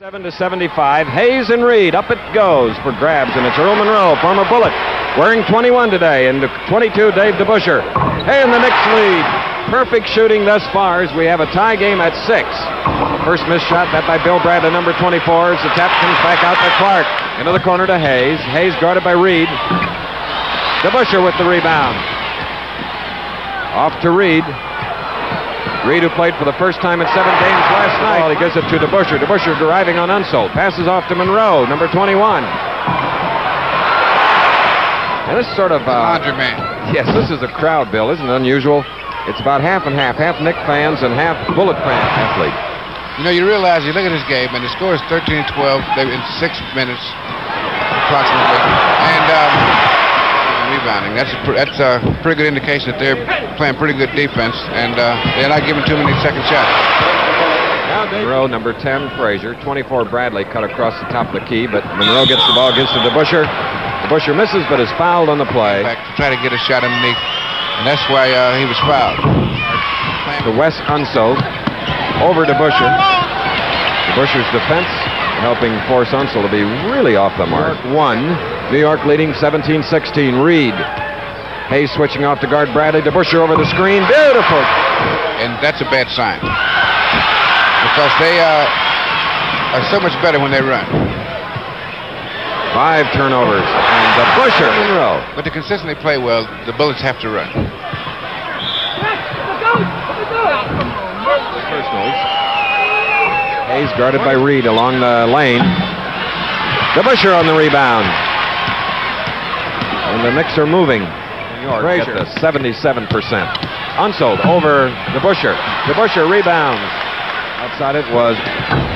7 to 75. Hayes and Reed. Up it goes for grabs, and it's Earl Monroe, former Bullet, wearing 21 today, and 22, Dave DeBusschere. Hey, in the Knicks lead. Perfect shooting thus far as we have a tie game at six. First missed shot, that by Bill Brad, Bradley, number 24. As the tap comes back out to Clark. Into the corner to Hayes. Hayes guarded by Reed. DeBusschere with the rebound. Off to Reed. Reed, who played for the first time in seven games last night. Well, he gives it to DeBusschere. DeBusschere driving on Unseld. Passes off to Monroe, number 21. And this sort of... Uh, man. Yes, this is a crowd, Bill. Isn't it unusual? It's about half and half. Half Knick fans and half Bullet fan athlete. You know, you realize, you look at this game, and the score is 13-12 in six minutes, approximately. Rebounding. That's a, that's a pretty good indication that they're playing pretty good defense, and uh, they're not giving too many second shots. Monroe, number 10, Frazier. 24, Bradley, cut across the top of the key, but Monroe gets the ball, gets to DeBusschere. DeBusschere misses, but is fouled on the play. Back to try to get a shot underneath, and that's why uh, he was fouled. To Wes Unseld, over DeBusschere. DeBusschere's defense helping force Unseld to be really off the mark. One. New York leading 17-16. Reed. Hayes switching off to guard Bradley. DeBusschere over the screen. Beautiful. And that's a bad sign. Because they uh, are so much better when they run. Five turnovers. And DeBusschere in row. But to consistently play well, the Bullets have to run. Personals. Hayes guarded by Reed along the lane. DeBusschere on the rebound. And the Knicks are moving. New York Frazier. at the 77%. Unseld over DeBusschere. DeBusschere rebounds. Outside it was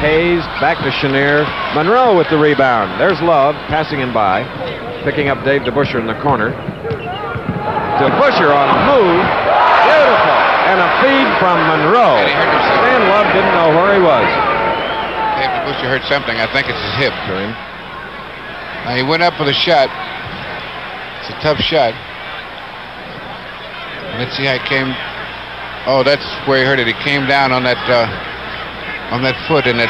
Hayes, back to Chenier. Monroe with the rebound. There's Love passing him by. Picking up Dave DeBusschere in the corner. DeBusschere on a move. Beautiful. And a feed from Monroe. Stan Love didn't know where he was. Dave DeBusschere heard something. I think it's his hip. To him. Now he went up for the shot. It's a tough shot. Let's see how it came. Oh, that's where he hurt it. It came down on that uh, on that foot, and it.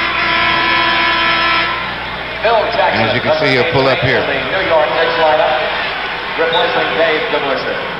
As you can see, he'll pull up here. New York Knicks lineup, replacing Dave DeBusschere.